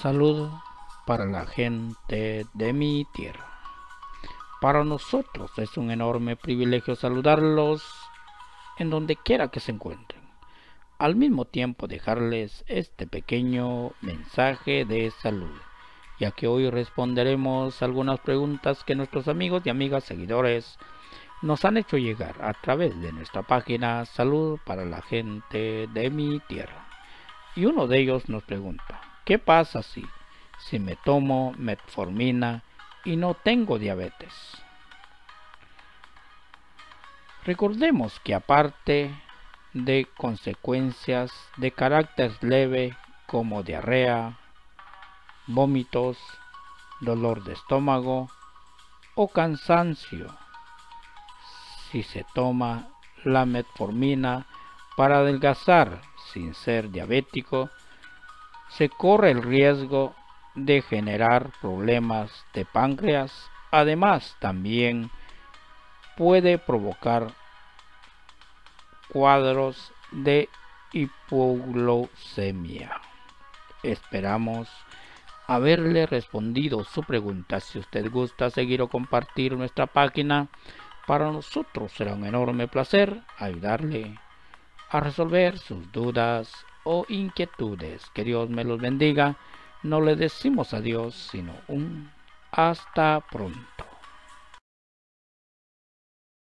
Salud para la gente de mi tierra. Para nosotros es un enorme privilegio saludarlos en donde quiera que se encuentren. Al mismo tiempo dejarles este pequeño mensaje de salud, ya que hoy responderemos algunas preguntas que nuestros amigos y amigas seguidores nos han hecho llegar a través de nuestra página Salud para la gente de mi tierra. Y uno de ellos nos pregunta, ¿qué pasa si, si me tomo metformina y no tengo diabetes? Recordemos que aparte de consecuencias de carácter leve como diarrea, vómitos, dolor de estómago o cansancio, si se toma la metformina para adelgazar sin ser diabético, se corre el riesgo de generar problemas de páncreas. Además, también puede provocar cuadros de hipoglucemia. Esperamos haberle respondido su pregunta. Si usted gusta seguir o compartir nuestra página, para nosotros será un enorme placer ayudarle a resolver sus dudas o inquietudes. Que Dios me los bendiga. No le decimos adiós, sino un hasta pronto.